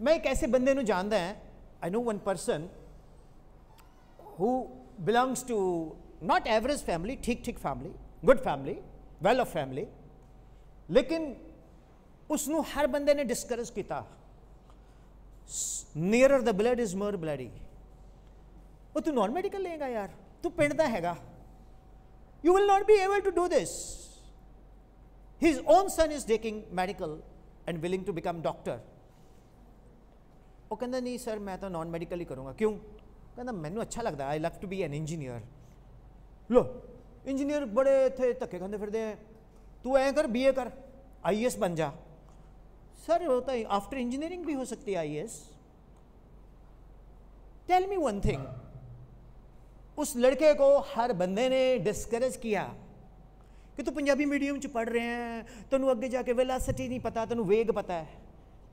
मैं एक ऐसे बंदे ਨੂੰ ਜਾਣਦਾ ਹਾਂ I know one person who belongs to not average family ਠੀਕ ਠੀਕ family good family well off family ਲੇਕਿਨ ਉਸ ਨੂੰ ਹਰ ਬੰਦੇ ਨੇ ਡਿਸਕਰੇਜ ਕੀਤਾ nearer the blood is more bloody ਉਹ ਤੂੰ ਨਾਨ ਮੈਡੀਕਲ ਲਏਗਾ ਯਾਰ ਤੂੰ ਪਿੰਡ ਦਾ ਹੈਗਾ you will not be able to do this his own son is taking medical and willing to become doctor ਉਹ ਕਹਿੰਦਾ ਨਹੀਂ ਸਰ ਮੈਂ ਤਾਂ ਨਾਨ ਮੈਡੀਕਲ ਹੀ ਕਰੂੰਗਾ ਕਿਉਂ ਕਹਿੰਦਾ ਮੈਨੂੰ ਅੱਛਾ ਲੱਗਦਾ I love to be an engineer low engineer ਬੜੇ ਇੱਥੇ ਧੱਕੇ ਖਾਂਦੇ ਫਿਰਦੇ ਆ ਤੂੰ ਐਂ ਕਰ ਬੀਏ ਕਰ ਆਈਐਸ ਬਣ ਜਾ सर होता है आफ्टर इंजीनियरिंग भी हो सकती है I as tell me one thing उस लड़के को हर बंदे ने डिस्करेज किया कि तू पंजाबी मीडियम च पढ़ रहे हैं तेन अगे जाके वेलासिटी नहीं पता तेन वेग पता है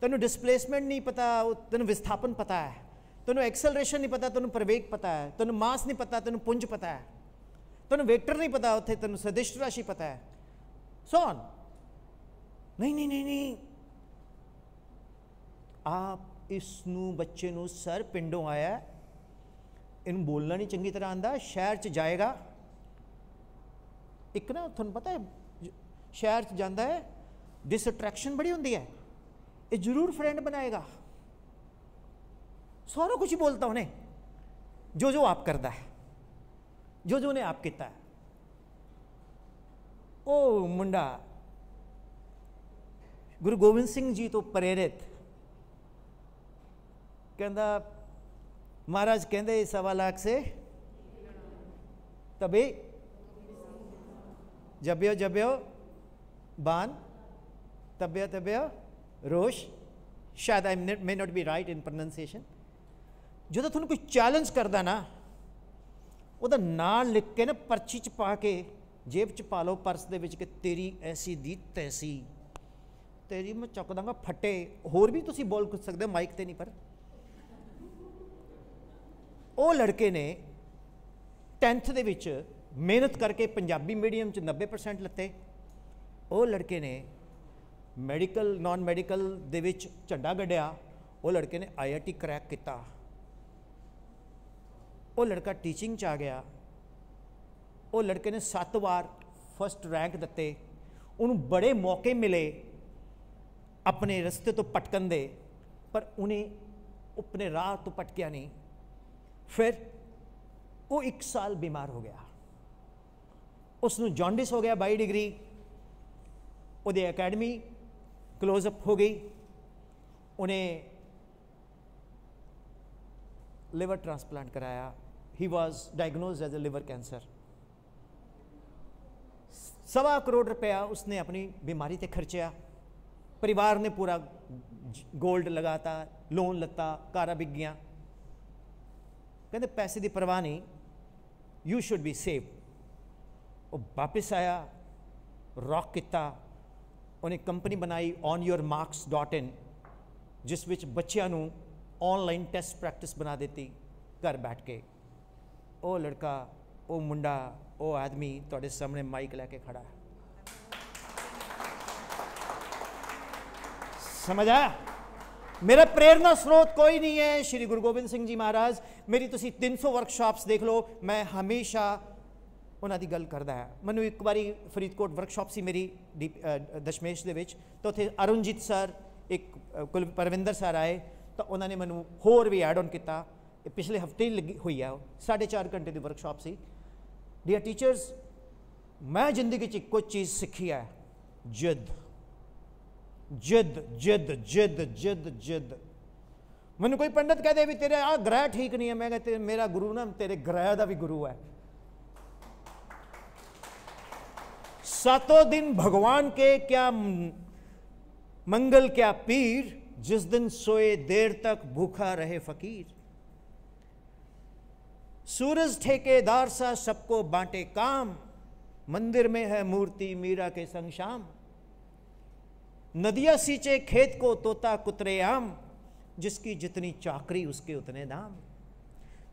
तेन डिसप्लेसमेंट नहीं पता तेन विस्थापन पता है तेन एक्सलरेशन नहीं पता तेन प्रवेग पता है तेन मास नहीं पता तेन पुंज पता है तेन वेक्टर नहीं पता उत्थे तेन सदिश राशि पता है सॉन नहीं नहीं नहीं नहीं ਆਪ ਇਸ ਨੂੰ ਬੱਚੇ ਨੂੰ ਸਰ ਪਿੰਡੋਂ ਆਇਆ ਇਹਨੂੰ ਬੋਲਣਾ ਨਹੀਂ ਚੰਗੀ ਤਰ੍ਹਾਂ ਆਂਦਾ ਸ਼ਹਿਰ 'ਚ ਜਾਏਗਾ ਇੱਕ ਨਾ ਤੁਹਾਨੂੰ ਪਤਾ ਹੈ ਸ਼ਹਿਰ 'ਚ ਜਾਂਦਾ ਹੈ ਡਿਸਟਰੈਕਸ਼ਨ ਬੜੀ ਹੁੰਦੀ ਹੈ ये ज़रूर फ्रेंड बनाएगा। सारा कुछ ही बोलता उन्हें जो जो आप करता है। जो जो ने आप किया ओ, मुंडा। गुरु गोविंद सिंह जी तो प्रेरित। कहता महाराज कहते सवा लाख से तभी जब्यो जब्यो बान तब्य तब्य ਰੋਸ਼ ਸ਼ਾਇਦ I may not be right in pronunciation ਜਦੋਂ ਤੁਹਾਨੂੰ ਕੋਈ ਚੈਲੰਜ ਕਰਦਾ ਨਾ ਉਹਦਾ ਨਾਂ ਲਿਖ ਕੇ ਨਾ ਪਰਚੀ 'ਚ ਪਾ ਕੇ ਜੇਬ 'ਚ ਪਾ ਲਓ ਪਰਸ ਦੇ ਵਿੱਚ ਕਿ ਤੇਰੀ ਐਸੀ ਦੀ ਤੈਸੀ ਤੇਰੀ ਮੈਂ ਚੱਕ ਦਾਂਗਾ ਫੱਟੇ ਹੋਰ ਵੀ ਤੁਸੀਂ ਬੋਲ ਕੁਝ ਸਕਦੇ ਹੋ ਮਾਈਕ ਤੇ ਨਹੀਂ ਪਰ ਉਹ ਲੜਕੇ ਨੇ 10th ਦੇ ਵਿੱਚ ਮਿਹਨਤ ਕਰਕੇ ਪੰਜਾਬੀ ਮੀਡੀਅਮ 'ਚ 90% ਲੱਤੇ ਉਹ ਲੜਕੇ ਨੇ ਮੈਡੀਕਲ ਨਾਨ ਮੈਡੀਕਲ ਦੇ ਵਿੱਚ ਝੰਡਾ ਗੱਡਿਆ, ਉਹ ਲੜਕੇ ਨੇ ਆਈਆਈਟੀ ਕ੍ਰੈਕ ਕੀਤਾ। ਉਹ ਲੜਕਾ ਟੀਚਿੰਗ ਚ ਆ ਗਿਆ। ਉਹ ਲੜਕੇ ਨੇ 7 ਵਾਰ ਫਸਟ ਰੈਂਕ ਦਿੱਤੇ। ਉਹਨੂੰ ਬੜੇ ਮੌਕੇ ਮਿਲੇ ਆਪਣੇ ਰਸਤੇ ਤੋਂ ਪਟਕਣ ਦੇ, ਪਰ ਉਹਨੇ ਆਪਣੇ ਰਾਹ ਤੋਂ ਪਟਕਿਆ ਨਹੀਂ। ਫਿਰ ਉਹ 1 ਸਾਲ ਬਿਮਾਰ ਹੋ ਗਿਆ। ਉਸ ਨੂੰ ਜੌਂਡਿਸ ਹੋ ਗਿਆ 22 ਡਿਗਰੀ। ਉਹਦੇ ਅਕੈਡਮੀ क्लोजअप हो गई, उन्हें लिवर ट्रांसप्लांट कराया। He was diagnose as a liver cancer सवा करोड़ रुपया उसने अपनी बीमारी से खर्चया। परिवार ने पूरा गोल्ड लगाता, लोन लता, कारा बिक गया। कहते, पैसे की परवाह नहीं यू शुड बी सेव वो वापस आया रॉक किता ਉਹਨੇ ਕੰਪਨੀ ਬਣਾਈ on your marks dot in ਜਿਸ ਵਿੱਚ ਬੱਚਿਆਂ ਨੂੰ ਆਨਲਾਈਨ ਟੈਸਟ ਪ੍ਰੈਕਟਿਸ ਬਣਾ ਦਿੱਤੀ, ਘਰ ਬੈਠ ਕੇ। ਉਹ ਲੜਕਾ, ਉਹ ਮੁੰਡਾ, ਉਹ ਆਦਮੀ ਤੁਹਾਡੇ ਸਾਹਮਣੇ ਮਾਈਕ ਲੈ ਕੇ ਖੜਾ ਸਮਝ ਆਇਆ? ਮੇਰਾ ਪ੍ਰੇਰਣਾ ਸਰੋਤ ਕੋਈ ਨਹੀਂ ਹੈ। ਸ਼੍ਰੀ ਗੁਰੂ ਗੋਬਿੰਦ ਸਿੰਘ ਜੀ ਮਹਾਰਾਜ, ਮੇਰੀ ਤੁਸੀਂ 300 ਵਰਕਸ਼ਾਪਸ ਦੇਖ ਲਓ। ਮੈਂ ਹਮੇਸ਼ਾ ਉਹਨਾਂ ਦੀ ਗੱਲ ਕਰਦਾ ਹੈ। ਮੈਨੂੰ ਇੱਕ ਵਾਰੀ ਫਰੀਦਕੋਟ ਵਰਕਸ਼ਾਪ ਸੀ ਮੇਰੀ ਦਸ਼ਮੇਸ਼ ਦੇ ਵਿੱਚ। ਤਾਂ ਉੱਥੇ ਅਰੁਣਜੀਤ ਸਰ ਇੱਕ ਕੁਲ, ਪਰਵਿੰਦਰ ਸਰ ਆਏ। ਤਾਂ ਉਹਨਾਂ ਨੇ ਮੈਨੂੰ ਹੋਰ ਵੀ ਐਡ ਆਨ ਕੀਤਾ ਪਿਛਲੇ ਹਫ਼ਤੇ ਹੀ ਲੱਗੀ ਹੋਈ ਆ 4.5 ਘੰਟੇ ਦੀ ਵਰਕਸ਼ਾਪ ਸੀ। ਡੀਅਰ ਟੀਚਰਸ ਮੈਂ ਜ਼ਿੰਦਗੀ 'ਚ ਇੱਕੋ ਚੀਜ਼ ਸਿੱਖੀ ਹੈ ਜਿੱਦ। ਜਿੱਦ ਜਿੱਦ ਜਿੱਦ ਜਿੱਦ ਜਿੱਦ। ਮੈਨੂੰ ਕੋਈ ਪੰਡਤ ਕਹਦੇ ਵੀ ਤੇਰੇ ਆ ਗ੍ਰਹਿ ਠੀਕ ਨਹੀਂ ਹੈ ਮੈਂ ਕਹਿੰਦਾ ਮੇਰਾ ਗੁਰੂ ਨਾ, ਤੇਰੇ ਗ੍ਰਹਿ ਦਾ ਵੀ ਗੁਰੂ ਹੈ सातों दिन भगवान के क्या मंगल, क्या पीर जिस दिन सोए देर तक भूखा रहे फकीर? सूरज ठेकेदार सा सबको बांटे काम, मंदिर में है मूर्ति मीरा के संग शाम। नदिया सींचे खेत को तोता कुतरे आम, जिसकी जितनी चाकरी उसके उतने दाम।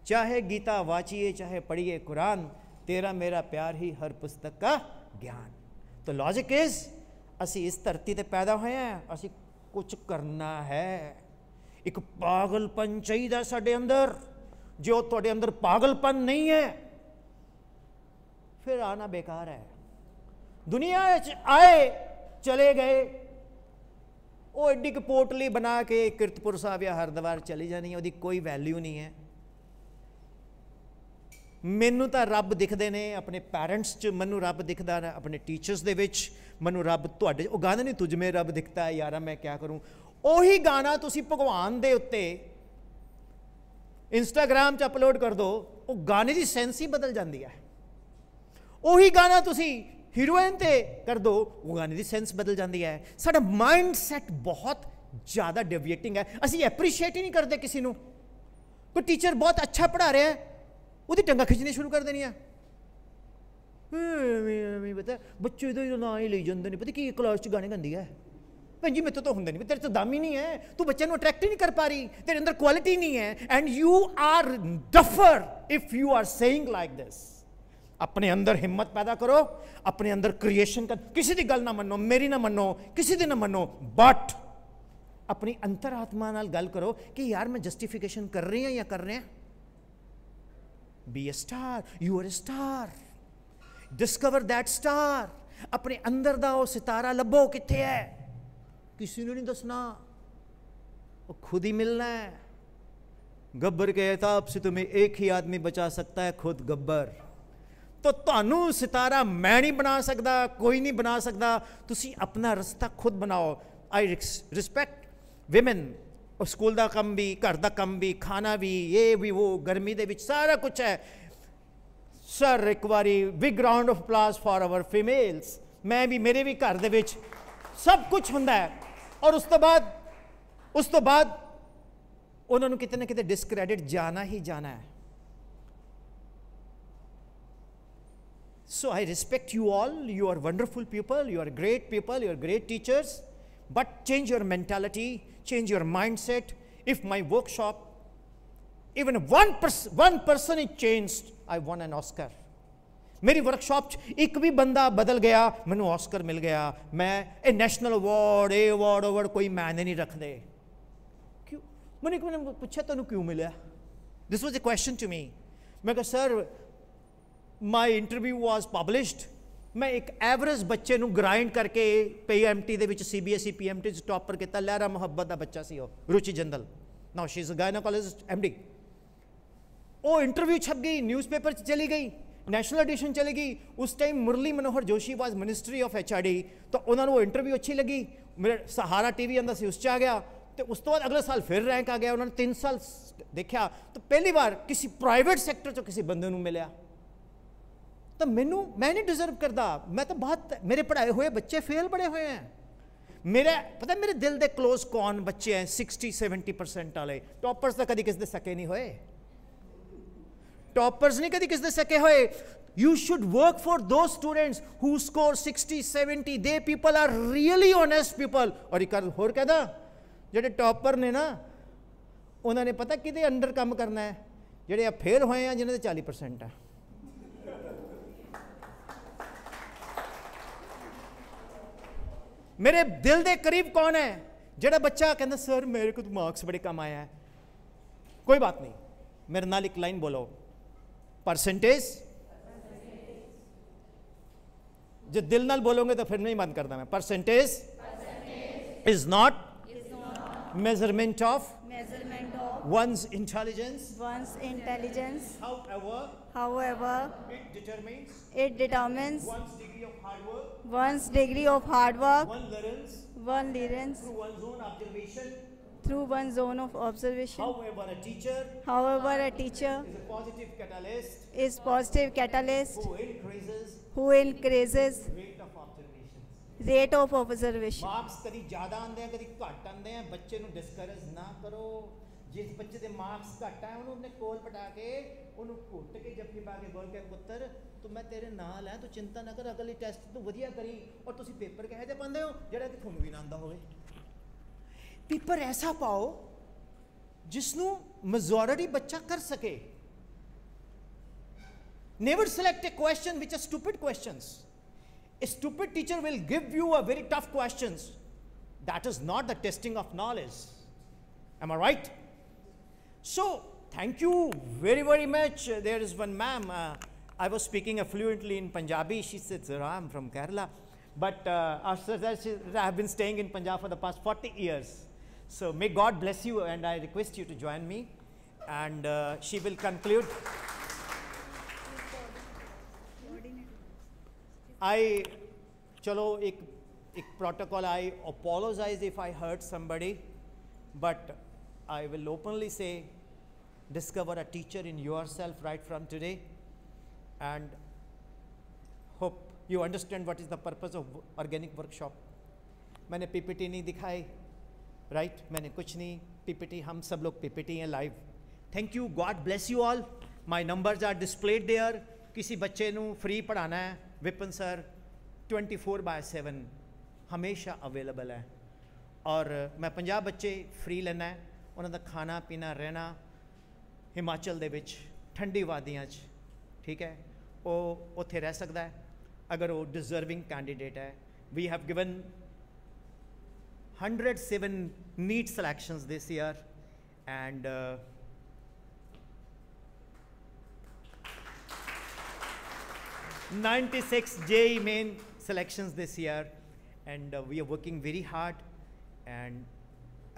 चाहे गीता वाचिए, चाहे पढ़िए कुरान, तेरा मेरा प्यार ही हर पुस्तक का ਗਿਆਨ। ਤਾਂ ਲੌਜਿਕ ਇਜ਼ ਅਸੀਂ ਇਸ ਧਰਤੀ ਤੇ ਪੈਦਾ ਹੋਏ ਹਾਂ, ਅਸੀਂ ਕੁਝ ਕਰਨਾ ਹੈ। ਇੱਕ ਪਾਗਲਪਨ ਚਾਹੀਦਾ ਸਾਡੇ ਅੰਦਰ, ਜੇ ਉਹ ਤੁਹਾਡੇ ਅੰਦਰ ਪਾਗਲਪਨ ਨਹੀਂ ਹੈ, ਫਿਰ ਆਣਾ ਬੇਕਾਰ ਹੈ। ਦੁਨੀਆ ਵਿੱਚ ਆਏ, ਚਲੇ ਗਏ। ਉਹ ਐਡੀ ਕੁ ਪੋਟਲੀ ਬਣਾ ਕੇ ਕਿਰਤਪੁਰ ਸਾਹਿਬ ਜਾਂ ਹਰਦੁਆਰ ਚਲੀ ਜਾਣੀ ਉਹਦੀ ਕੋਈ ਵੈਲਿਊ ਨਹੀਂ ਹੈ। ਮੈਨੂੰ ਤਾਂ ਰੱਬ ਦਿਖਦੇ ਨੇ, ਆਪਣੇ ਪੈਰੈਂਟਸ 'ਚ ਮੈਨੂੰ ਰੱਬ ਦਿਖਦਾ ਨਾ, ਆਪਣੇ ਟੀਚਰਸ ਦੇ ਵਿੱਚ ਮੈਨੂੰ ਰੱਬ ਤੁਹਾਡੇ, ਉਹ ਗਾਣਾ ਨਹੀਂ ਤੁਝ ਮੇ ਰੱਬ ਦਿਖਦਾ ਹੈ ਯਾਰਾ ਮੈਂ ਕਿਆ ਕਰੂੰ। ਉਹੀ ਗਾਣਾ ਤੁਸੀਂ ਭਗਵਾਨ ਦੇ ਉੱਤੇ ਇੰਸਟਾਗ੍ਰam 'ਚ ਅਪਲੋਡ ਕਰ ਦਿਓ ਉਹ ਗਾਣੇ ਦੀ ਸੈਂਸ ਹੀ ਬਦਲ ਜਾਂਦੀ ਹੈ। ਉਹੀ ਗਾਣਾ ਤੁਸੀਂ ਹੀਰੋਇਨ ਤੇ ਕਰ ਦਿਓ ਉਹ ਗਾਣੇ ਦੀ ਸੈਂਸ ਬਦਲ ਜਾਂਦੀ ਹੈ। ਸਾਡਾ ਮਾਈਂਡ ਸੈਟ ਬਹੁਤ ਜ਼ਿਆਦਾ ਡਿਵੀਏਟਿੰਗ ਹੈ। ਅਸੀਂ ਐਪਰੀਸ਼ੀਏਟ ਹੀ ਨਹੀਂ ਕਰਦੇ ਕਿਸੇ ਨੂੰ। ਕੋਈ ਟੀਚਰ ਬਹੁਤ ਅੱਛਾ ਪੜ੍ਹਾ ਰਿਹਾ ਹੈ ਉਹਦੀ ਟੰਗਾ ਖਿੱਚਣੀ ਸ਼ੁਰੂ ਕਰ ਦੇਣੀਆਂ ਮੈਂ ਮੈਂ ਪਤਾ ਬੱਚੇ ਇਹਦਾ ਹੀ ਨਾਂ ਹੀ ਲਈ ਜਾਂਦੇ ਨੇ ਪਤਾ ਕੀ ਕਲਾਸ ਚ ਗਾਣੇ ਗਾਉਂਦੀ ਹੈ ਭੈਣ ਜੀ ਮੇਰੇ ਤੋਂ ਹੁੰਦੇ ਨਹੀਂ ਤੇਰੇ ਤੋਂ ਦਮ ਹੀ ਨਹੀਂ ਹੈ ਤੂੰ ਬੱਚਿਆਂ ਨੂੰ ਅਟਰੈਕਟ ਹੀ ਨਹੀਂ ਕਰ ਪਾ ਰਹੀ ਤੇਰੇ ਅੰਦਰ ਕੁਆਲਿਟੀ ਨਹੀਂ ਹੈ and you are duffer if you are saying like this ਆਪਣੇ ਅੰਦਰ ਹਿੰਮਤ ਪੈਦਾ ਕਰੋ ਆਪਣੇ ਅੰਦਰ ਕ੍ਰੀਏਸ਼ਨ ਕਰ ਕਿਸੇ ਦੀ ਗੱਲ ਨਾ ਮੰਨੋ ਮੇਰੀ ਨਾ ਮੰਨੋ ਕਿਸੇ ਦੀ ਨਾ ਮੰਨੋ ਬਟ ਆਪਣੀ ਅੰਤਰਾਤਮਾ ਨਾਲ ਗੱਲ ਕਰੋ ਕਿ ਯਾਰ ਮੈਂ ਜਸਟੀਫਿਕੇਸ਼ਨ ਕਰ ਰਹੀ ਹਾਂ ਜਾਂ ਕਰ ਰਿਹਾ be a star you are a star discover that star ਆਪਣੇ ਅੰਦਰ ਦਾ ਉਹ ਸਿਤਾਰਾ ਲੱਭੋ ਕਿੱਥੇ ਹੈ किसी ने नहीं दसना वो खुद ही मिलना है गब्बर के एहताब से तुम्हें एक ही आदमी बचा सकता है खुद गब्बर तो ਤੁਹਾਨੂੰ ਸਿਤਾਰਾ ਮੈਂ ਨਹੀਂ ਬਣਾ ਸਕਦਾ ਕੋਈ ਨਹੀਂ ਬਣਾ ਸਕਦਾ ਤੁਸੀਂ ਆਪਣਾ ਰਸਤਾ ਖੁਦ ਬਣਾਓ ਆਈ ਰਿਸਪੈਕਟ ਔਮਨ ਉਹ ਸਕੂਲ ਦਾ ਕੰਮ ਵੀ ਘਰ ਦਾ ਕੰਮ ਵੀ ਖਾਣਾ ਵੀ ਇਹ ਵੀ ਉਹ ਗਰਮੀ ਦੇ ਵਿੱਚ ਸਾਰਾ ਕੁਝ ਹੈ ਸਰ ਇੱਕ ਵਾਰੀ big round of applause for our females ਮੈਂ ਵੀ ਮੇਰੇ ਵੀ ਘਰ ਦੇ ਵਿੱਚ ਸਭ ਕੁਝ ਹੁੰਦਾ ਹੈ ਔਰ ਉਸ ਤੋਂ ਬਾਅਦ ਉਸ ਤੋਂ ਬਾਅਦ ਉਹਨਾਂ ਨੂੰ ਕਿਤੇ ਨਾ ਕਿਤੇ ਡਿਸਕ੍ਰੈਡਿਟ ਜਾਣਾ ਹੀ ਜਾਣਾ ਹੈ So I respect you all. You are wonderful people. You are great people. You are great teachers. but change your mentality, change your mindset. If my workshop, even one, pers one person is changed, I won an Oscar. मेरी workshop एक भी बंदा बदल गया मैं Oscar मिल गया। मैं a national award a award award कोई मैंने नहीं रख दे क्यों? मैंने मैंने पूछा तेन क्यों मिला? This was a question to me मैं कहा sir my interview was published ਮੈਂ ਇੱਕ ਐਵਰੇਜ ਬੱਚੇ ਨੂੰ ਗ੍ਰਾਈਂਡ ਕਰਕੇ ਪੀਐਮਟੀ ਦੇ ਵਿੱਚ ਸੀਬੀਐਸਈ ਪੀਐਮਟੀ ਚ ਟੌਪਰ ਕੀਤਾ। ਲਹਿਰਾ ਮੁਹੱਬਤ ਦਾ ਬੱਚਾ ਸੀ ਉਹ, Ruchi Jindal. Now she is a gynaecologist MD ਉਹ ਇੰਟਰਵਿਊ ਛਪ ਗਈ ਨਿਊਜ਼ਪੇਪਰ 'ਚ ਚਲੀ ਗਈ ਨੈਸ਼ਨਲ ਐਡੀਸ਼ਨ ਚਲੀ ਗਈ। ਉਸ time Murli Manohar Joshi was ministry of HRD ਤਾਂ ਉਹਨਾਂ ਨੂੰ ਉਹ ਇੰਟਰਵਿਊ ਅੱਛੀ ਲੱਗੀ। ਮੇਰੇ ਸਹਾਰਾ ਟੀਵੀ ਆਂਦਾ ਸੀ, ਉਸ 'ਚ ਆ ਗਿਆ। ਤੇ ਉਸ ਤੋਂ ਬਾਅਦ ਅਗਲੇ ਸਾਲ ਫਿਰ ਰੈਂਕ ਆ ਗਿਆ। ਉਹਨਾਂ ਨੇ 3 ਸਾਲ ਦੇਖਿਆ। ਤਾਂ ਪਹਿਲੀ ਵਾਰ ਕਿਸੇ ਪ੍ਰਾਈਵੇਟ ਸੈਕਟਰ 'ਚੋਂ ਕਿਸੇ ਬੰਦੇ ਨੂੰ ਮਿਲਿਆ। ਤਾਂ ਮੈਨੂੰ ਮੈਂ ਨਹੀਂ ਡਿਜ਼ਰਵ ਕਰਦਾ ਮੈਂ ਤਾਂ ਬਹੁਤ ਮੇਰੇ ਪੜਾਏ ਹੋਏ ਬੱਚੇ ਫੇਲ ਬੜੇ ਹੋਏ ਆ ਮੇਰੇ ਪਤਾ ਮੇਰੇ ਦਿਲ ਦੇ ক্লোਜ਼ ਕੌਣ ਬੱਚੇ ਐ 60 70% ਵਾਲੇ ਟੌਪਰਸ ਤਾਂ ਕਦੀ ਕਿਸੇ ਦੇ ਸਕੇ ਨਹੀਂ ਹੋਏ ਟੌਪਰਸ ਨਹੀਂ ਕਦੀ ਕਿਸੇ ਦੇ ਸਕੇ ਹੋਏ you should work for those students who score 60 70 they people are really honest people ਔਰ ਇੱਕ ਹੋਰ ਕਹਦਾ ਜਿਹੜੇ ਟੌਪਰ ਨੇ ਨਾ ਉਹਨਾਂ ਨੇ ਪਤਾ ਕਿਤੇ ਅੰਡਰ ਕੰਮ ਕਰਨਾ ਹੈ ਜਿਹੜੇ ਆ ਫੇਲ ਹੋਏ ਆ ਜਿਨ੍ਹਾਂ ਦੇ 40% ਆ ਮੇਰੇ ਦਿਲ ਦੇ ਕਰੀਬ ਕੌਣ ਹੈ ਜਿਹੜਾ ਬੱਚਾ ਕਹਿੰਦਾ ਸਰ ਮੇਰੇ ਕੋ ਮਾਰਕਸ ਬੜੇ ਕਮ ਆਇਆ ਹੈ ਕੋਈ ਬਾਤ ਨਹੀਂ ਮੇਰੇ ਨਾਲ ਇੱਕ ਲਾਈਨ ਬੋਲੋ परसेंटेज जो दिल नाल बोलोगे तो फिर नहीं बंद करता मैं percentage is not measurement of measurement of one's intelligence one's intelligence. however However, it determines it determines one's degree of hard work one's degree of hard work, one learns one learns through one's own observation through one zone of observation. however a teacher However, a teacher is a positive catalyst is positive catalyst who increases who increases rate of observations rate of observation. Marks ਕਦੀ ਜ਼ਿਆਦਾ ਆਉਂਦੇ ਆ ਕਦੀ ਘੱਟ ਆਉਂਦੇ ਆ ਬੱਚੇ ਨੂੰ ਡਿਸਕਰੇਜ ਨਾ ਕਰੋ ਜਿਸ ਬੱਚੇ ਦੇ ਮਾਰਕਸ ਘੱਟ ਆ ਉਹਨੂੰ ਆਪਣੇ ਕੋਲ ਪਟਾ ਕੇ ਉਹਨੂੰ ਘੁੱਟ ਕੇ ਜੱਫੀ ਪਾ ਕੇ ਬੋਲ ਕੇ ਪੁੱਤਰ ਤੂੰ ਮੈਂ ਤੇਰੇ ਨਾਲ ਆ ਤੂੰ ਚਿੰਤਾ ਨਾ ਕਰ ਅਗਲੀ ਟੈਸਟ ਤੂੰ ਵਧੀਆ ਕਰੀ ਔਰ ਤੁਸੀਂ ਪੇਪਰ ਕਿਹੋ ਜਿਹੇ ਪਾਉਂਦੇ ਹੋ ਜਿਹੜਾ ਕਿ ਤੁਹਾਨੂੰ ਵੀ ਨਾ ਆਉਂਦਾ ਹੋਵੇ ਪੇਪਰ ਐਸਾ ਪਾਓ ਜਿਸ ਨੂੰ ਮੈਜੋਰਿਟੀ ਬੱਚਾ ਕਰ ਸਕੇ never select a question which are stupid questions a stupid teacher will give you a very tough questions that is not the testing of knowledge Am I right? So, thank you very, very much. There is one ma'am. Uh, I was speaking fluently in Punjabi. She said, Sir, I'm from Kerala. But uh, after that, she, I have been staying in Punjab for the past 40 years. So, may God bless you, and I request you to join me. And uh, she will conclude. I, chalo, ek, ek protocol, I apologize if I hurt somebody, but I will openly say, discover a teacher in yourself right from today and hope you understand what is the purpose of organic workshop मैंने PPT नहीं दिखाई right right? मैंने कुछ नहीं PPT हम सब लोग PPT हैं live thank you God bless you all my numbers are displayed there किसी बच्चे ਨੂੰ ਫ੍ਰੀ ਪੜਾਣਾ ਹੈ ਵਿਪਨ ਸਰ 24/7 ਹਮੇਸ਼ਾ ਅਵੇਲੇਬਲ ਹੈ ਔਰ ਮੈਂ 50 ਬੱਚੇ ਫ੍ਰੀ ਲੈਣਾ ਹੈ ਉਹਨਾਂ ਦਾ ਖਾਣਾ ਪੀਣਾ ਰਹਿਣਾ ਹਿਮਾਚਲ ਦੇ ਵਿੱਚ ਠੰਡੀ ਵਾਦੀਆਂ 'ਚ ਠੀਕ ਹੈ ਉਹ ਉੱਥੇ ਰਹਿ ਸਕਦਾ ਹੈ ਅਗਰ ਉਹ ਡਿਜ਼ਰਵਿੰਗ ਕੈਂਡੀਡੇਟ ਹੈ we have given 107 neat selections this year and uh, Ninety-six JE main selections this year, and uh, we are working very hard. And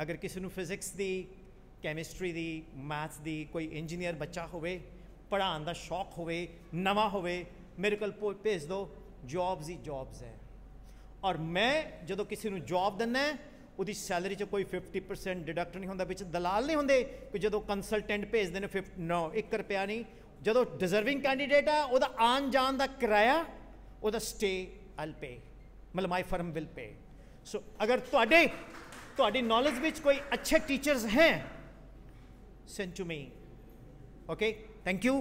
ਅਗਰ ਕਿਸੇ ਨੂੰ ਫਿਜ਼ਿਕਸ ਦੀ ਕੈਮਿਸਟਰੀ ਦੀ ਮੈਥਸ ਦੀ, ਕੋਈ ਇੰਜੀਨੀਅਰ ਬੱਚਾ ਹੋਵੇ, ਪੜ੍ਹਾਉਣ ਦਾ ਸ਼ੌਕ ਹੋਵੇ, ਨਵਾਂ ਹੋਵੇ, ਮੇਰੇ ਕੋਲ ਭੋ- ਭੇਜ ਦਿਓ ਜੌਬਸ ਹੀ ਜੌਬਸ ਹੈ। ਔਰ ਮੈਂ ਜਦੋਂ ਕਿਸੇ ਨੂੰ ਜੌਬ ਦਿੰਦਾ ਉਹਦੀ ਸੈਲਰੀ 'ਚ ਕੋਈ 50% ਡਿਡਕਟ ਨਹੀਂ ਹੁੰਦਾ, ਵਿੱਚ ਦਲਾਲ ਨਹੀਂ ਹੁੰਦੇ ਕਿ ਜਦੋਂ ਕੰਸਲਟੈਂਟ ਭੇਜਦੇ ਨੇ 50 ਨੋ 1 ਰੁਪਿਆ ਨਹੀਂ। ਜਦੋਂ ਡਿਜ਼ਰਵਿੰਗ ਕੈਂਡੀਡੇਟ ਆ, ਉਹਦਾ ਆਉਣ ਜਾਣ ਦਾ ਕਿਰਾਇਆ, ਉਹਦਾ ਸਟੇ ਆਲ ਪੇ ਮਤਲਬ ਮਾਈ ਫਰਮ ਵਿਲ ਪੇ ਸੋ ਅਗਰ ਤੁਹਾਡੇ, ਤੁਹਾਡੀ ਨੌਲੇਜ ਵਿੱਚ ਕੋਈ ਅੱਛੇ ਟੀਚਰਸ ਹੈ send to me okay thank you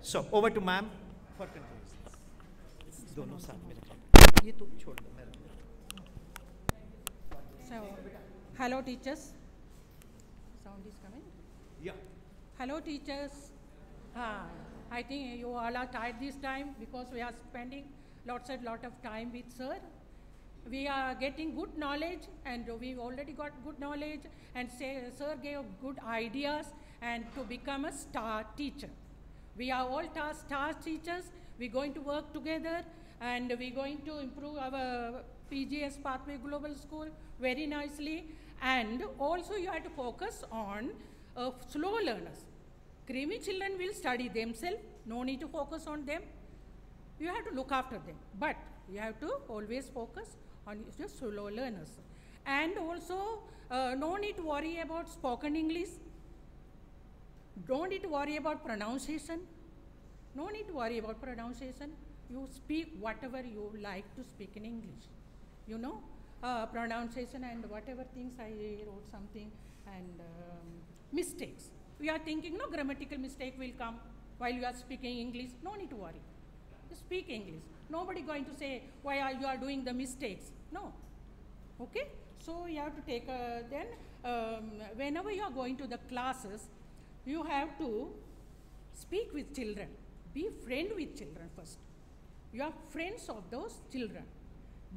so over to ma'am for conclusion दोनों साथ में रखो ये तो छोड़ दो मैं रख देता हूँ। So, hello teachers. Sound is coming. yeah Hello teachers. Ah, I think you all are tired this time because we are spending lots and lot of time with sir. We are getting good knowledge and we already got good knowledge and say, sir gave good ideas and to become a star teacher. We are all star, star teachers. We're going to work together and we're going to improve our PGS Pathway Global School very nicely. And also you have to focus on uh, slow learners. Creamy children will study themselves, no need to focus on them. You have to look after them, but you have to always focus on your slow learners. And also, uh, no need to worry about spoken English. Don't need to worry about pronunciation. No need to worry about pronunciation. You speak whatever you like to speak in English. You know, uh, pronunciation and whatever things I wrote something and um, mistakes. We are thinking no grammatical mistake will come while you are speaking English. No need to worry. You speak English. Nobody going to say why are you are doing the mistakes. No. Okay. So you have to take then um, whenever you are going to the classes, you have to speak with children. Be friend with children first. You are friends of those children.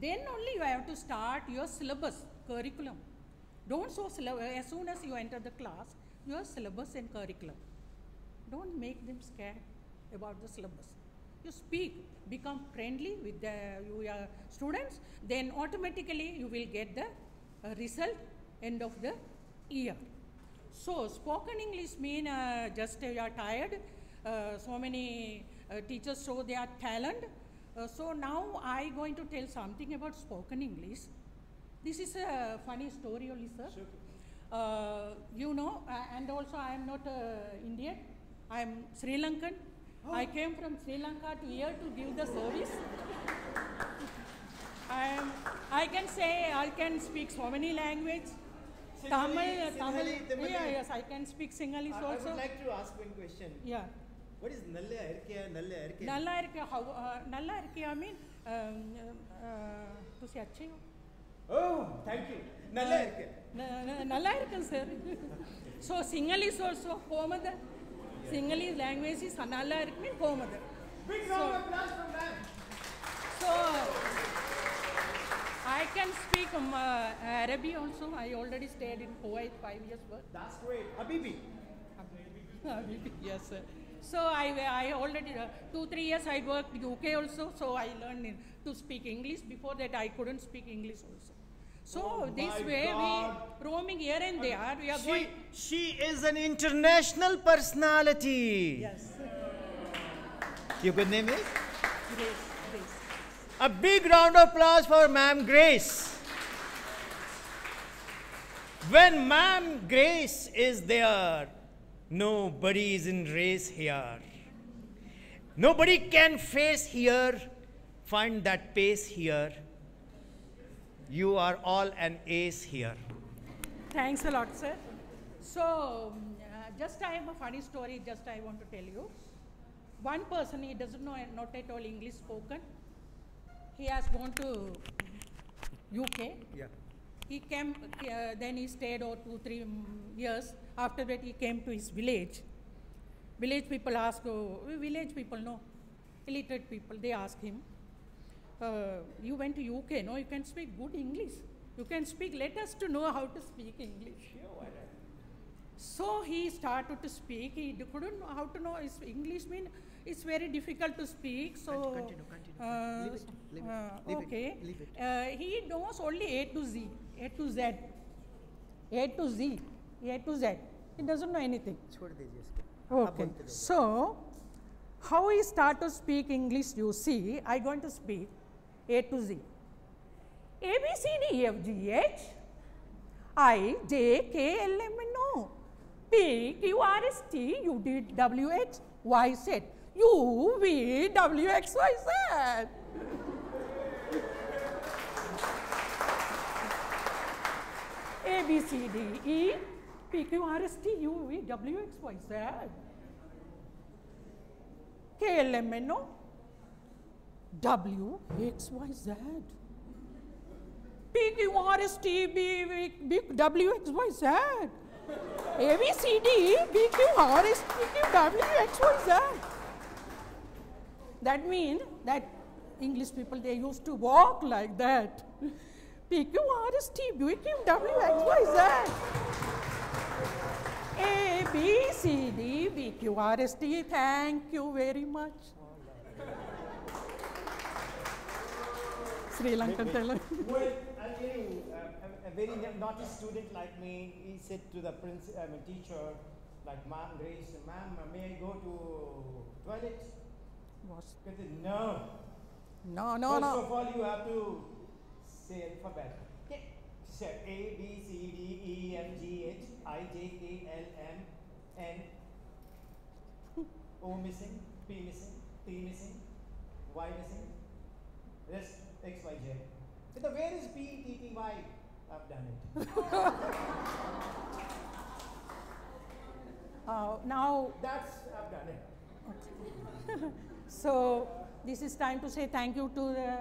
Then only you have to start your syllabus, curriculum. Don't show syllabus as soon as you enter the class, your syllabus and curriculum. Don't make them scared about the syllabus. You speak, become friendly with the, your students, then automatically you will get the uh, result end of the year. So spoken English mean uh, just you are tired. Uh, so many uh, teachers show their talent. Uh, so now I going to tell something about spoken English. This is a funny story only, sir. Uh, you know, and also I am not uh, Indian. I am Sri Lankan. I came from Sri Lanka to here to give the service. I am. I can say I can speak so many language. Tamil, Singhali, Tamil, Tamil. Yeah, yes, I can speak Sinhalese I, also. I would like to ask one question. Yeah. What is nalla irkiya, nalla irkiya? Nalla irkiya, how, uh, nalla irkiya mean, tusi achche ho? Oh, thank you. Nalla irkiya. Nalla irkiya, sir. so, Sinhalese also, homada. Yeah. Sinhalese language is nalla irkiya mean homada. Big round so, of applause from them. So, I can speak um, uh, Arabic also. I already stayed in Kuwait five years work. That's great. Habibi. yes, sir. So I, I already, uh, two, three years I worked in UK also, so I learned in- to speak English. Before that I couldn't speak English also. So Oh this way God. we roaming here and there, we are She, going. she is an international personality. Yes, Your good name is? Grace. A big round of applause for Ma'am Grace. When Ma'am Grace is there, nobody is in race here. Nobody can face here, find that pace here. You are all an ace here. Thanks a lot, sir. So, uh, just I have a funny story, just I want to tell you. One person, he doesn't know not at all English spoken. He has gone to UK. Yeah. He came, uh, then he stayed over two, three mm, years. After that, he came to his village. Village people ask, oh, village people, no, illiterate people, they ask him, uh, you went to UK, no, you can speak good English. You can speak, let us to know how to speak English. So he started to speak. He couldn't know how to know his English. Mean it's very difficult to speak. So Continue, continue, uh, Leave it, leave it, uh, leave it, okay. leave it. Uh, he knows only A to Z, A to Z, A to Z, A to Z. He doesn't know anything. Okay. So, how he start to speak English, you see, I going to speak A to Z. A, B, C, D, E, F, G, H, I, J, K, L, M, N, O, P, Q, R, S, T, U, D, W, H, Y, Z, U, V, W, X, Y, Z. A, B, C, D, E, P, Q, R, S, T, U, V, W, X, Y, Z. K, L, M, N, O, W, X, Y, Z. P, Q, R, S, T, B, B, W, X, Y, Z. A, B, C, D, E, B, Q, R, S, T, Q, W, X, Y, Z. That means that English people, they used to walk like that. P, Q, R, S, T, B, Q, W, X, Y, Z. A, B, C, D, B, Q, R, S, T. Thank you very much. Sri Lankan. Well, I'll tell you, uh, a, a very na- naughty student like me, he said to the prince, teacher, like, Ma'am Grace, ma'am, may I go to toilet? Was- no. No, no, First no. of all, you have to say alphabet. Okay. She said A, B, C, D, E, F, G, H, I, J, K, L, M, N. O missing, P missing, T missing, Y missing, rest X, Y, Z. So the where is P, T, T, Y? I've done it. Uh, now, That's, I've done it. so this is time to say thank you to the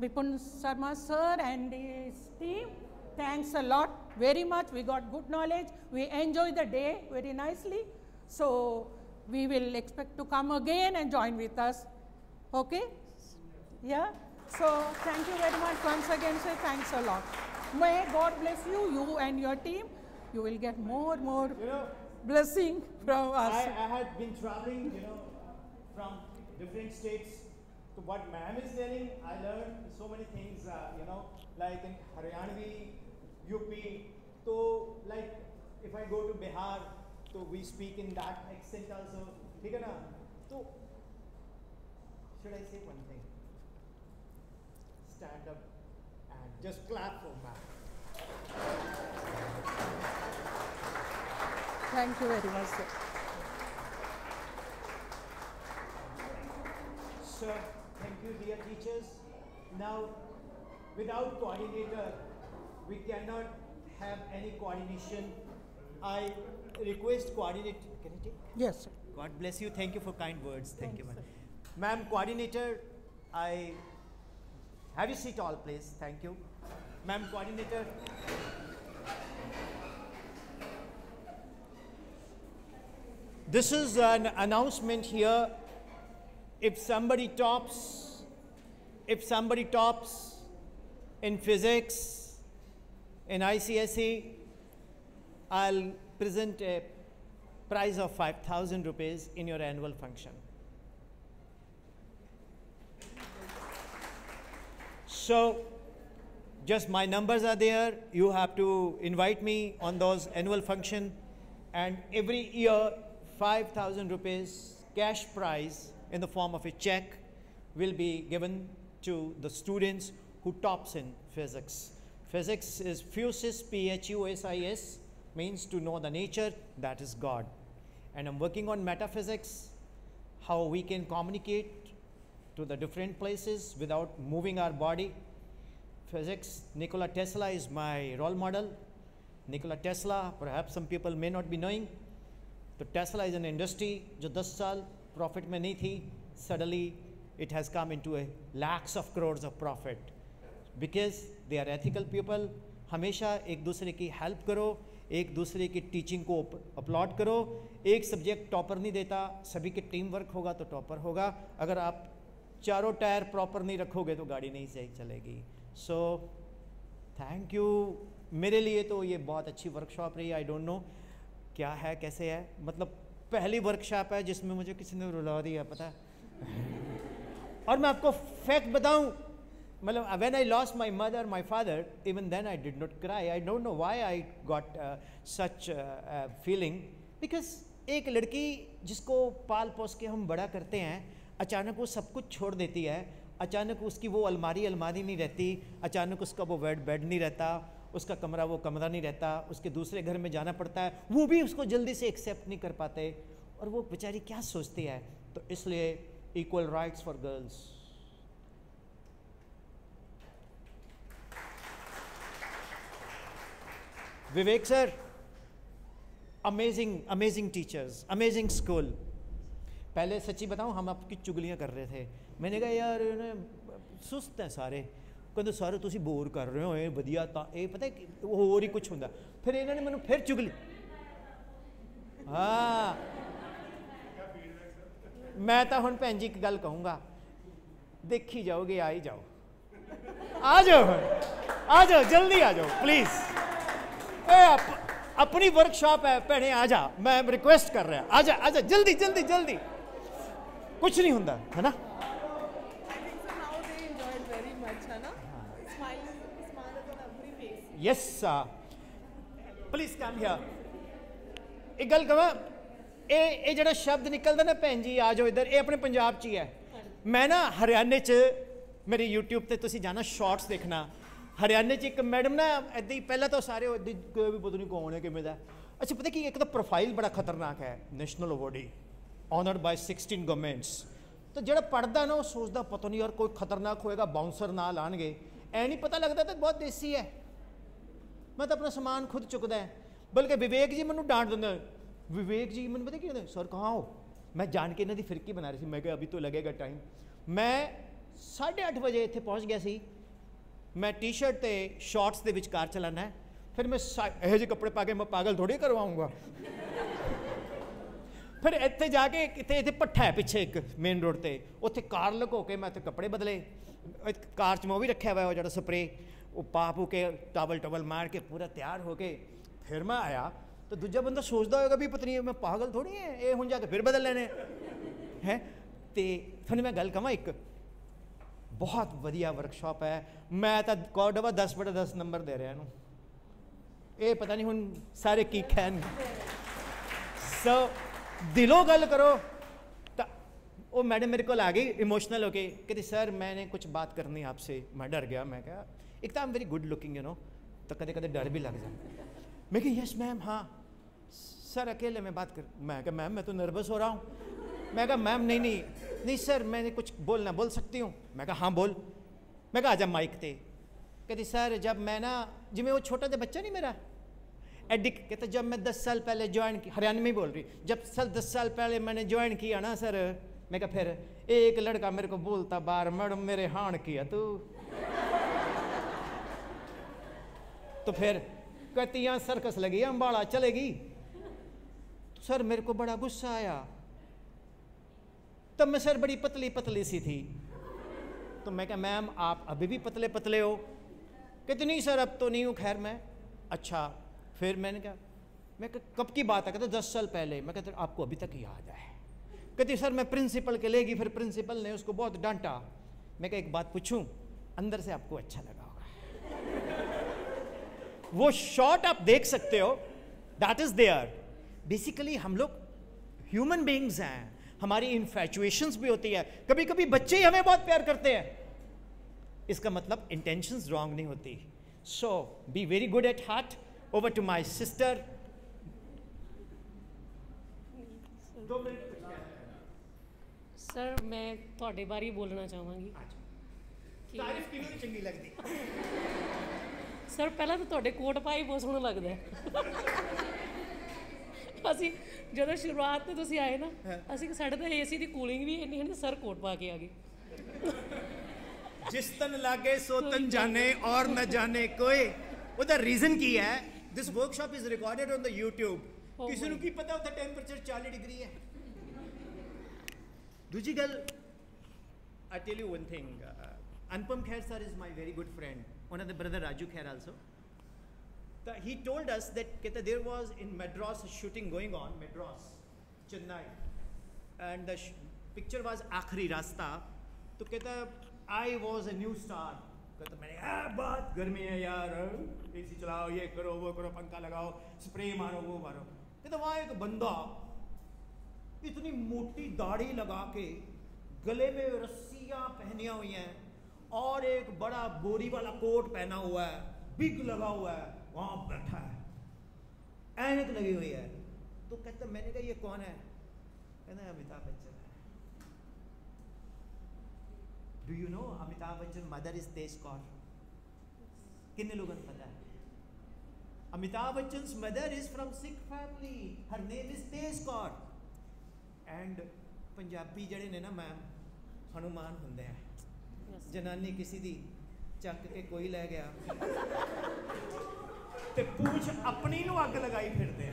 Vipun Sharma sir and his team. Thanks a lot, very much. We got good knowledge. We enjoy the day very nicely. So we will expect to come again and join with us. Okay? Yeah? So thank you very much once again, sir. Thanks a lot. May God bless you, you and your team. You will get more, and more You know, blessing from us. I, I had been traveling, you know, from different states. So what ma'am is telling, I learned so many things, uh, you know, like in Haryanvi, UP. So like if I go to Bihar, so we speak in that accent also. Okay, na? So should I say one thing? Stand up and just clap for ma'am. Thank you very much, sir. Sir, thank you, dear teachers. Now, without coordinator, we cannot have any coordination. I request coordinator. Can I take? Yes, sir. God bless you. Thank you for kind words. Thank you, ma'am. Ma'am, coordinator, I have you seat all, please. Thank you. Ma'am, coordinator. This is an announcement here. If somebody tops, if somebody tops in physics, in ICSE, I'll present a prize of 5,000 rupees in your annual function. So, just my numbers are there. You have to invite me on those annual function, and every year, 5,000 rupees cash prize in the form of a check will be given to the students who tops in physics. Physics is phusis, P-H-U-S-I-S, means to know the nature, that is God. And I'm working on metaphysics, how we can communicate to the different places without moving our body. Physics, Nikola Tesla is my role model. Nikola Tesla, perhaps some people may not be knowing. तो Tesla is an industry जो 10 साल profit में नहीं थी suddenly it has come in to a lakhs of crores of profit because they are ethical people हमेशा एक दूसरे की हेल्प करो, एक दूसरे की टीचिंग को अपलॉड करो। एक सब्जेक्ट टॉपर नहीं देता, सभी के टीम वर्क होगा तो टॉपर होगा। अगर आप चारों टायर प्रॉपर नहीं रखोगे तो गाड़ी नहीं सही चलेगी। सो थैंक यू मेरे लिए तो ये बहुत अच्छी वर्कशॉप रही आई डोंट नो क्या है, कैसे है? मतलब पहली वर्कशॉप है जिसमें मुझे किसी ने रुला दिया, पता और मैं आपको फैक्ट बताऊँ मतलब when I lost my mother my father even then I did not cry I don't know why I got such feeling because एक लड़की जिसको पाल पोस के हम बड़ा करते हैं, अचानक वो सब कुछ छोड़ देती है। अचानक उसकी वो अलमारी अलमारी नहीं रहती। अचानक उसका वो बेड बेड नहीं रहता। उसका कमरा वो कमरा नहीं रहता, उसके दूसरे घर में जाना पड़ता है, वो भी उसको जल्दी से एक्सेप्ट नहीं कर पाते। और वो बेचारी क्या सोचती है? तो इसलिए equal rights for girls Vivek sir amazing amazing teachers amazing school पहले सच्ची बताऊँ, हम आपकी चुगलियाँ कर रहे थे। मैंने कहा, यार सुस्त हैं सारे। ਕਹਿੰਦੇ ਸਰ ਤੁਸੀਂ ਬੋਰ ਕਰ ਰਹੇ ਹੋ, ਇਹ ਵਧੀਆ ਤਾਂ, ਇਹ ਪਤਾ ਹੋਰ ਹੀ ਕੁਝ ਹੁੰਦਾ। ਫਿਰ ਇਹਨਾਂ ਨੇ ਮੈਨੂੰ ਫਿਰ ਚੁਗ ਲਈ ਹਾਂ। ਮੈਂ ਤਾਂ ਹੁਣ ਭੈਣ ਜੀ ਇੱਕ ਗੱਲ ਕਹੂੰਗਾ। ਦੇਖੀ ਜਾਓਗੇ, ਆ ਹੀ ਜਾਓ। ਆ ਜਾਓ ਆ ਜਾਓ, ਜਲਦੀ ਆ ਜਾਓ ਪਲੀਜ਼ ਇਹ ਆਪਣੀ ਵਰਕਸ਼ਾਪ ਹੈ, ਭੈਣੇ, ਆ ਜਾ। ਮੈਂ ਰਿਕੁਐਸਟ ਕਰ ਰਿਹਾ। ਆ ਜਾ ਆ ਜਾ, ਜਲਦੀ ਜਲਦੀ ਜਲਦੀ। ਕੁਝ ਨਹੀਂ ਹੁੰਦਾ, ਹੈ ਨਾ? Yes uh, please come here. ਇੱਕ ਗੱਲ ਕਹਾਂ ਇਹ ਇਹ ਜਿਹੜਾ ਸ਼ਬਦ ਨਿਕਲਦਾ ਨਾ ਭੈਣ ਜੀ ਆ ਜਾਓ ਇੱਧਰ ਇਹ ਆਪਣੇ ਪੰਜਾਬ 'ਚ ਹੀ ਹੈ। ਮੈਂ ਨਾ ਹਰਿਆਣੇ 'ਚ ਮੇਰੇ YouTube ਤੇ ਤੁਸੀਂ ਜਾਣਾ ਸ਼ਾਰਟਸ ਦੇਖਣਾ। ਹਰਿਆਣੇ 'ਚ ਇੱਕ ਮੈਡਮ ਨਾ ਐਦਾਂ ਹੀ ਪਹਿਲਾਂ ਤਾਂ ਸਾਰੇ ਐਦਾਂ ਕੋਈ ਵੀ ਪਤਾ ਨਹੀਂ ਕੌਣ ਹੈ ਕਿਵੇਂ ਦਾ। ਅੱਛਾ ਪਤਾ ਕੀ ਇੱਕ ਤਾਂ ਪ੍ਰੋਫਾਈਲ ਬੜਾ ਖਤਰਨਾਕ ਹੈ national awardee honoured by 16 governments ਤਾਂ ਜਿਹੜਾ ਪੜਦਾ ਨਾ ਉਹ ਸੋਚਦਾ ਪਤਾ ਨਹੀਂ ਯਾਰ ਕੋਈ ਖਤਰਨਾਕ ਹੋਏਗਾ ਬਾਉਂਸਰ ਨਾਲ ਆਣਗੇ ਐ ਨਹੀਂ ਪਤਾ ਲੱਗਦਾ ਤਾਂ ਬਹੁਤ ਦੇਸੀ ਹੈ। ਮੈਂ ਤਾਂ ਆਪਣਾ ਸਮਾਨ ਖੁਦ ਚੁੱਕਦਾ ਬਲਕਿ ਵਿਵੇਕ ਜੀ ਮੈਨੂੰ ਡਾਂਟ ਦਿੰਦੇ ਵਿਵੇਕ ਜੀ, ਮੈਨੂੰ ਪਤਾ ਕੀ ਕਹਿੰਦੇ ਸਰ, ਕਹਾਂ ਹੋ? ਮੈਂ ਜਾਣ ਕੇ ਇਹਨਾਂ ਦੀ ਫਿਰਕੀ ਬਣਾ ਰਹੀ ਸੀ। ਮੈਂ ਕਿਹਾ, ਅਭੀ ਤੋਂ ਲੱਗੇਗਾ ਟਾਈਮ ਮੈਂ 8:30 ਵਜੇ ਇੱਥੇ ਪਹੁੰਚ ਗਿਆ ਸੀ। ਮੈਂ ਟੀ-ਸ਼ਰਟ ਤੇ ਸ਼ਾਰਟਸ ਦੇ ਵਿੱਚ ਕਾਰ ਚਲਾਣਾ ਹੈ। ਫਿਰ ਮੈਂ ਇਹੋ ਜਿਹੇ ਕੱਪੜੇ ਪਾ ਕੇ ਮੈਂ ਪਾਗਲ ਥੋੜੀ ਕਰਵਾਉਂਗਾ। ਫਿਰ ਇੱਥੇ ਜਾ ਕੇ ਕਿਤੇ ਇੱਥੇ ਪੱਠਾ ਹੈ ਪਿੱਛੇ ਇੱਕ ਮੇਨ ਰੋਡ ਤੇ। ਉੱਥੇ ਕਾਰ ਲਗੋ ਕੇ ਮੈਂ ਤੇ ਕੱਪੜੇ ਬਦਲੇ। ਕਾਰ 'ਚ ਮੈਂ ਉਹ ਵੀ ਰੱਖਿਆ ਹੋਇਆ ਜਿਹੜਾ ਸਪਰੇ ਉਹ ਪਾਪੂ ਕੇ ਟਾਵਲ ਟਵਲ ਮਾਰ ਕੇ ਪੂਰਾ ਤਿਆਰ ਹੋ ਕੇ ਫਿਰ ਮੈਂ ਆਇਆ, ਤਾਂ ਦੂਜਾ ਬੰਦਾ ਸੋਚਦਾ ਹੋਏਗਾ ਵੀ ਪਤਨੀ, ਮੈਂ ਪਾਗਲ ਥੋੜੀ ਐ, ਇਹ ਹੁਣ ਜਾ ਕੇ ਫਿਰ ਬਦਲ ਲੈਣੇ। ਹੈ? ਤੇ ਤੁਹਾਨੂੰ ਮੈਂ ਗੱਲ ਕਹਾਂ ਇੱਕ, ਬਹੁਤ ਵਧੀਆ ਵਰਕਸ਼ਾਪ ਹੈ। ਮੈਂ ਤਾਂ ਕੋਡਵਾ 10 ਬਟਾ 10 ਨੰਬਰ ਦੇ ਰਿਹਾ ਇਹਨੂੰ। ਇਹ ਪਤਾ ਨਹੀਂ ਹੁਣ ਸਾਰੇ ਕੀ ਕਹਿਣ। ਸੋ ਦਿਲੋਂ ਗੱਲ ਕਰੋ, ਤਾਂ ਉਹ ਮੈਡਮ ਮੇਰੇ ਕੋਲ ਆ ਗਈ ਇਮੋਸ਼ਨਲ ਹੋ ਕੇ, ਕਹਿੰਦੀ ਸਰ ਮੈਨੇ ਕੁਝ ਬਾਤ ਕਰਨੀ ਆਪਸੇ। ਮੈਂ ਡਰ ਗਿਆ, ਮੈਂ ਕਿਹਾ एक तो I am very good looking you know तो कदे कदे डर भी लग जाए मैं कि यस मैम हाँ। सर, अकेले में बात कर मैं कहा, मैम, मैं तो नर्वस हो रहा हूँ। मैं कहा, मैम, नहीं नहीं। नहीं, सर, मैंने कुछ बोलना, बोल सकती हूँ? मैं कहा हाँ बोल। मैं कहा आजा माइक थे कहती, सर, जब मैं ना जिम्मे वो छोटा सा बच्चा नहीं मेरा? एडिक कहते, जब मैं दस साल पहले ज्वाइन की हरियाणा में बोल रही, जब सर दस साल पहले मैंने ज्वाइन किया ना, सर। मैं कहा, फिर एक लड़का मेरे को बोलता बार मैडम मेरे हाण किया तू। तो फिर कहती, यहाँ सर्कस लगी अम्बाड़ा चलेगी। तो सर मेरे को बड़ा गुस्सा आया। तब मैं सर बड़ी पतली पतली सी थी। तो मैं क्या मैम, आप अभी भी पतले पतले हो? कहते, नहीं सर, अब तो नहीं हूँ, खैर मैं। अच्छा। फिर मैंने कहा, मैं कब की बात है? कहते, दस साल पहले। मैं कहते, आपको अभी तक याद है। कहती, सर, मैं प्रिंसिपल के लेगी। फिर प्रिंसिपल ने उसको बहुत डांटा। मैं कहा, एक बात पूछूँ, अंदर से आपको अच्छा लगा होगा। वो शॉट आप देख सकते हो दैट इज़ देयर बेसिकली हम लोग ह्यूमन बींग्स हैं. हमारी इन्फेचुएशंस भी होती है. कभी कभी बच्चे ही हमें बहुत प्यार करते हैं. इसका मतलब इंटेंशंस रॉन्ग नहीं होती. So be very good at heart over to my sister sir मैं थोड़े बारे बोलना चाहूँगी। अच्छा। तारीफ़ तो चंगी लगती। ਕਿ ਤਾਰੀਫ ਕਿਹਨੂੰ ਚੰਗੀ ਲੱਗਦੀ ਸਰ ਪਹਿਲਾਂ ਤਾਂ ਤੁਹਾਡੇ ਕੋਟ ਪਾਈ ਬਹੁਤ ਸੋਹਣਾ ਲੱਗਦਾ ਹੈ ਅਸੀਂ ਜਦੋਂ ਸ਼ੁਰੂਆਤ ਤੇ ਤੁਸੀਂ ਆਏ ਨਾ ਅਸੀਂ ਕਿ ਸਾਡੇ ਤਾਂ ਏਸੀ ਦੀ ਕੂਲਿੰਗ ਵੀ ਇੰਨੀ ਹੈ ਨਾ ਸਰ ਕੋਟ ਪਾ ਕੇ ਆ ਗਏ ਜਿਸ ਤਨ ਲਾਗੇ ਸੋ ਤਨ ਜਾਣੇ ਔਰ न ਜਾਣੇ ਕੋਈ ਉਹਦਾ ਰੀਜ਼ਨ ਕੀ ਹੈ this workshop is recorded on the YouTube Oh ਕਿਸੇ ਨੂੰ my ਕੀ ਪਤਾ ਉੱਥੇ ਟੈਂਪਰੇਚਰ 40 ਡਿਗਰੀ ਹੈ ਦੂਜੀ ਗੱਲ I tell you one thing uh, Anupam Kher sir is my very good friend one of the brother Raju Kher also the, he told us that there was in Madras a shooting going on Madras Chennai and the picture was आखिरी रास्ता तो कहता I was a new star कहता मैंने आ बहुत गर्मी है यार एसी चलाओ ये करो वो करो पंखा लगाओ स्प्रे मारो वो मारो कहता वहाँ एक बंदा इतनी मोटी दाढ़ी लगा के गले में रस्सियाँ पहनिया हुई हैं और एक बड़ा बोरी वाला कोट पहना हुआ है बिग लगा हुआ है वहां बैठा है ऐनक लगी हुई है तो कहता मैंने कहा ये कौन है कहना है अमिताभ बच्चन है do you know Amitabh Bachchan mother is Tej Kaur कितने लोगों को पता है Amitabh Bachchan mother is from Sikh family her name is Tej Kaur and Punjabi ਜਿਹੜੇ ਨੇ ਨਾ ਮੈਮ ਹਨੂਮਾਨ ਹੁੰਦੇ ਆ Yes. ਜਨਾਨੀ ਕਿਸੇ ਦੀ ਚੱਕ ਕੇ ਕੋਈ ਲੈ ਗਿਆ। ਤੇ ਪੂਛ ਆਪਣੀ ਨੂੰ ਅੱਗ ਲਗਾਈ ਫਿਰਦੇ ਆ।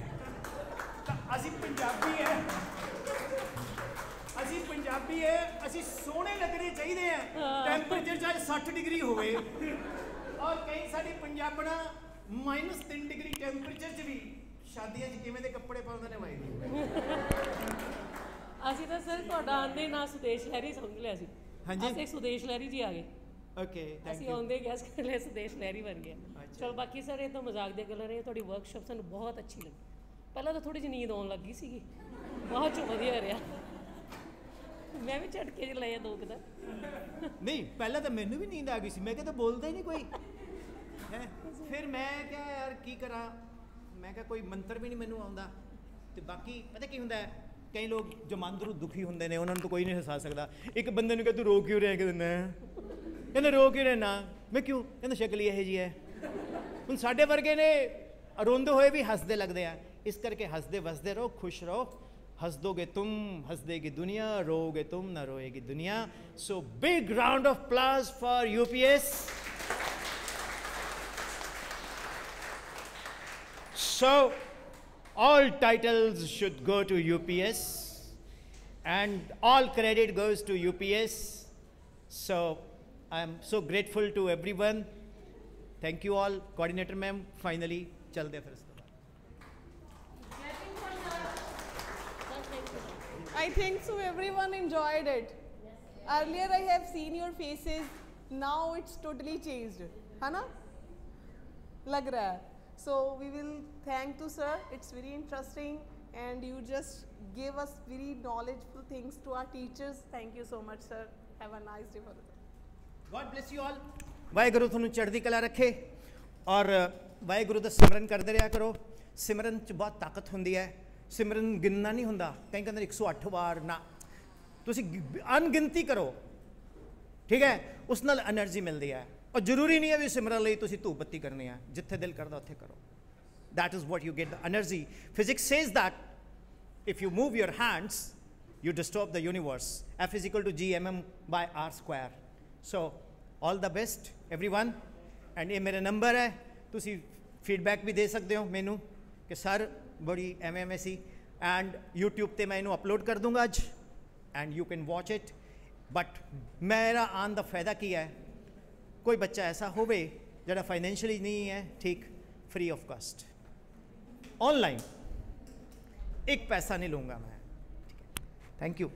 ਤਾਂ ਅਸੀਂ ਪੰਜਾਬੀ ਐ। ਅਸੀਂ ਪੰਜਾਬੀ ਐ ਅਸੀਂ ਸੋਹਣੇ ਲੱਗਣੇ ਚਾਹੀਦੇ ਆ। ਟੈਂਪਰੇਚਰ ਚਾਹੇ 60 ਡਿਗਰੀ ਹੋਵੇ। ਔਰ ਕਈ ਸਾਡੀ ਪੰਜਾਬਣਾ -3 ਡਿਗਰੀ ਟੈਂਪਰੇਚਰ 'ਚ ਵੀ ਸ਼ਾਦੀਆਂ 'ਚ ਕਿਵੇਂ ਦੇ ਕੱਪੜੇ ਪਾਉਂਦੇ ਨੇ ਭਾਈ ਅਸੀਂ ਤਾਂ ਸਰ ਤੁਹਾਡਾ ਆਂਦੇ ਨਾ ਸੁਦੇਸ਼ ਲਹਿਰੀ ਸਮਝ ਲਿਆ ਸੀ। ਹਾਂਜੀ। ਅਸੀਂ ਸੁਦੇਸ਼ ਲਹਿਰੀ ਜੀ ਆ ਗਏ। ਓਕੇ ਥੈਂਕ ਅਸੀਂ ਯੂ ਆਉਂਦੇ ਗੈਸ ਕਰ ਲਿਆ ਸੁਦੇਸ਼ ਲਹਿਰੀ ਬਣ ਗਿਆ। ਚਲ ਬਾਕੀ ਸਰ ਇਹ ਤਾਂ ਮਜ਼ਾਕ ਦੀਆਂ ਗੱਲਾਂ ਰਹੇ ਤੁਹਾਡੀ ਵਰਕਸ਼ਾਪ ਸਾਨੂੰ ਬਹੁਤ ਅੱਛੀ ਲੱਗੀ। ਪਹਿਲਾਂ ਤਾਂ ਥੋੜੀ ਜਿਹੀ ਨੀਂਦ ਆਉਣ ਲੱਗੀ ਸੀਗੀ। ਬਹੁਤ ਚ ਵਧੀਆ ਰਿਹਾ। ਮੈਂ ਵੀ ਝਟਕੇ ਜਿਹੇ ਲਏ ਆ ਦੋ ਕੁ ਦਾ ਨਹੀਂ ਪਹਿਲਾਂ ਤਾਂ ਮੈਨੂੰ ਵੀ ਨੀਂਦ ਆ ਗਈ ਸੀ। ਮੈਂ ਕਿਹਾ ਤਾਂ ਬੋਲਦਾ ਹੀ ਨਹੀਂ ਕੋਈ। ਹੈ? ਫਿਰ ਮੈਂ ਕਿਹਾ ਯਾਰ ਕੀ ਕਰਾਂ? ਮੈਂ ਕਿਹਾ ਕੋਈ ਮੰਤਰ ਵੀ ਨਹੀਂ ਮੈਨੂੰ ਆਉਂਦਾ। ਤੇ ਬਾਕੀ ਪਤਾ ਕੀ ਹੁੰਦਾ ਹੈ? ਕਈ ਲੋਕ ਜੋ ਮਨ ਦੁਖੀ ਹੁੰਦੇ ਨੇ, ਉਹਨਾਂ ਨੂੰ ਕੋਈ ਨਹੀਂ ਹਸਾ ਸਕਦਾ। ਇੱਕ ਬੰਦੇ ਨੂੰ ਕਹੇ, ਤੂੰ ਰੋ ਕਿਉਂ ਰਿਹਾ? ਕਿ ਦਿੰਦਾ ਕਹਿੰਦਾ, ਰੋ ਕਿਉਂ ਰਿਹਾ? ਨਾ, ਮੈਂ ਕਿਉਂ? ਕਹਿੰਦਾ, ਸ਼ਕਲ ਇਹ ਜੀ ਹੈ। ਹੁਣ ਸਾਡੇ ਵਰਗੇ ਨੇ ਰੋਂਦੇ ਹੋਏ ਵੀ ਹੱਸਦੇ ਲੱਗਦੇ ਆ। ਇਸ ਕਰਕੇ ਹੱਸਦੇ ਵਸਦੇ ਰਹੋ, ਖੁਸ਼ ਰਹੋ। ਹੱਸ ਦੋਗੇ ਤੁਮ, ਹੱਸ ਦੇਗੀ ਦੁਨੀਆ ਰੋਗੇ ਤੁਮ, ਨਾ ਰੋਏਗੀ ਦੁਨੀਆ। So big round of applause for UPS so all titles should go to UPS, and all credit goes to UPS. So, I am so grateful to everyone. Thank you all, coordinator ma'am. Finally, चलते फिर इसके बाद। I think so everyone enjoyed it. Earlier I have seen your faces, now it's totally changed. है ना? लग रहा है. So we will thank to sir. It's very interesting and you just gave us very knowledgeable things to our teachers. Thank you so much sir. Have a nice day. for God bless you all. vai guru Waheguru ਤੁਹਾਨੂੰ ਚੜ੍ਹਦੀ ਕਲਾ ਰੱਖੇ ਔਰ ਵਾਹਿਗੁਰੂ ਦਾ ਸਿਮਰਨ ਕਰਦੇ ਰਿਹਾ ਕਰੋ ਸਿਮਰਨ 'ਚ ਬਹੁਤ ਤਾਕਤ ਹੁੰਦੀ ਹੈ ਸਿਮਰਨ ਗਿਣਨਾ ਨਹੀਂ ਹੁੰਦਾ ਕਈ ਕਹਿੰਦੇ 108 ਵਾਰ ਨਾ ਤੁਸੀਂ ਅਣਗਿਣਤੀ ਕਰੋ ਠੀਕ ਹੈ ਉਸ ਨਾਲ એનર્ਜੀ ਮਿਲਦੀ ਹੈ ਔਰ ਜ਼ਰੂਰੀ ਨਹੀਂ ਹੈ ਵੀ ਸਿਮਰਨ ਲਈ ਤੁਸੀਂ ਧੂਪ ਬੱਤੀ ਕਰਨੀ ਹੈ ਜਿੱਥੇ ਦਿਲ ਕਰਦਾ ਉੱਥੇ ਕਰੋ that is what you get the energy physics says that if you move your hands you disturb the universe f is equal to gmm by r square so all the best everyone and ਇਹ ਮੇਰਾ number ਹੈ ਤੁਸੀਂ feedback ਵੀ ਦੇ ਸਕਦੇ ਹੋ ਮੈਨੂੰ ਕਿ sir ਬੜੀ ਐਵੇਂ ਐਵੇਂ ਸੀ ਐਂਡ YouTube ਤੇ ਮੈਂ ਇਹਨੂੰ ਅਪਲੋਡ ਕਰ ਦੂੰਗਾ ਅੱਜ and you can watch it but ਮੇਰਾ ਆਉਣ ਦਾ ਫਾਇਦਾ ਕੀ ਹੈ ਕੋਈ ਬੱਚਾ ਐਸਾ ਹੋਵੇ ਜਿਹੜਾ ਫਾਈਨੈਂਸ਼ੀਅਲੀ ਨਹੀਂ ਹੈ ਠੀਕ फ्री ऑफ कॉस्ट ऑनलाइन एक पैसा नहीं लूंगा मैं ठीक है थैंक यू